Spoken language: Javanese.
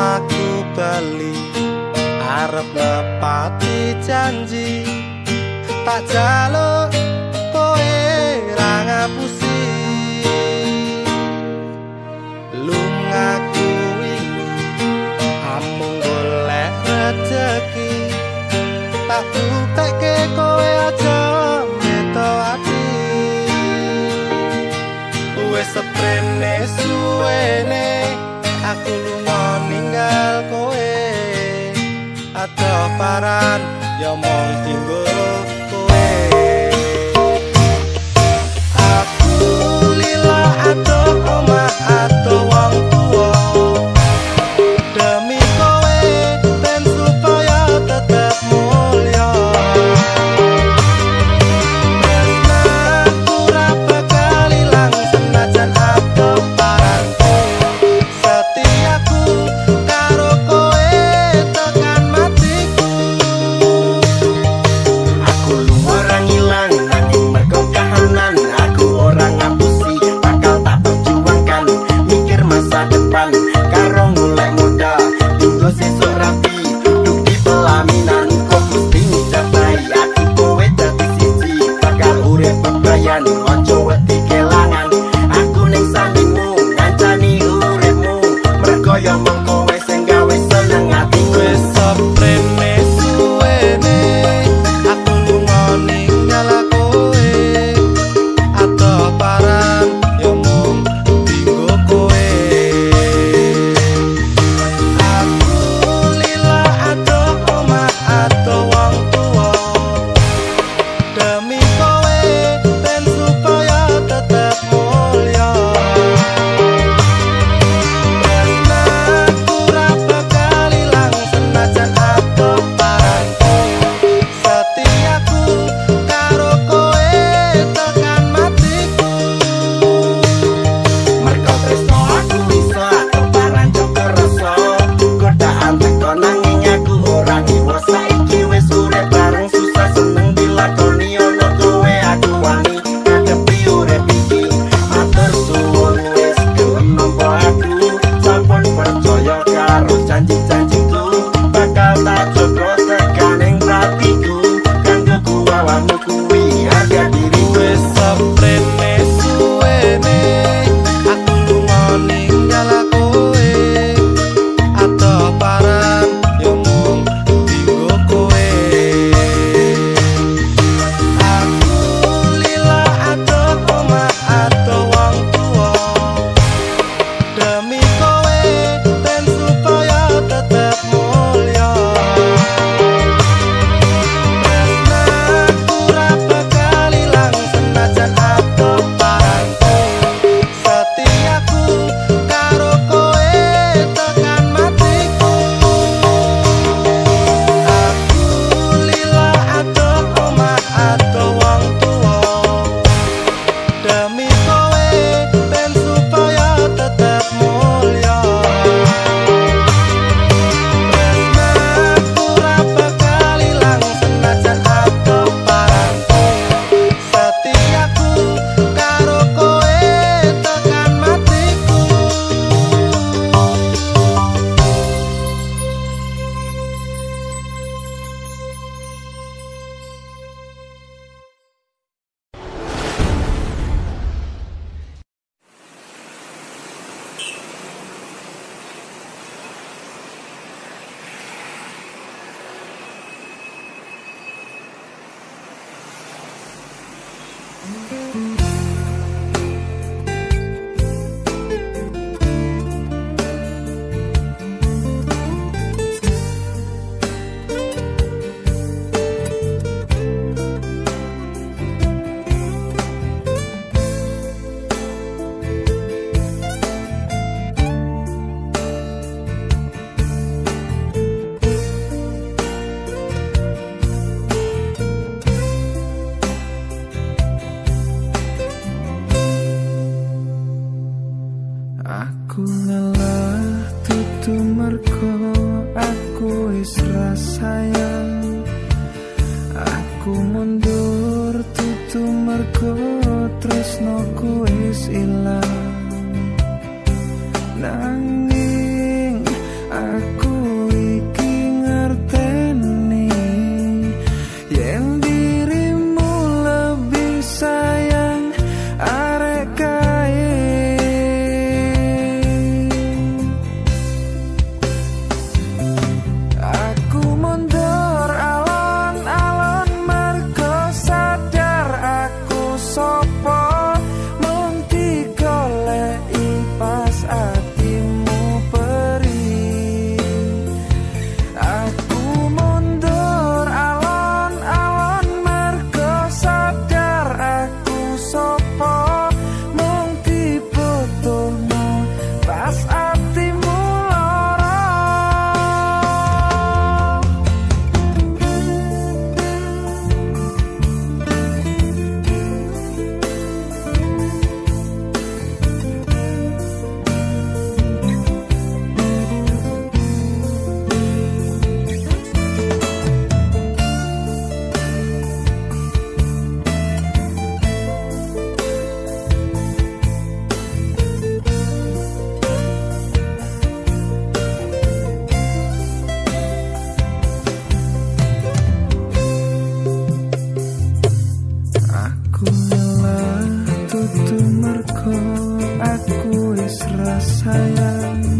Aku balik arep nepati janji. tak jaluk koe ra ngapusi. Lunga kuwi amung golek rejeki. Tak tuteke koe aja meto ati. Wes seprene suwene aku lunga ninggal koe Atau paran yang mau tinggal Mm-hmm. aku isra sayang. Aku mundur tutu merko tresno ku is ilang. Nangis Aku nyalah tutu merko Aku wis rasayang